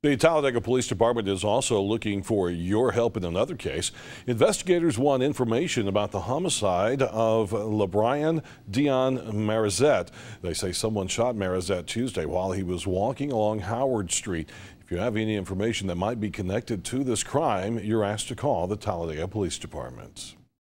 The Talladega Police Department is also looking for your help in another case. Investigators want information about the homicide of LeBrian Dion Marizette. They say someone shot Marizette Tuesday while he was walking along Howard Street. If you have any information that might be connected to this crime, you're asked to call the Talladega Police Department.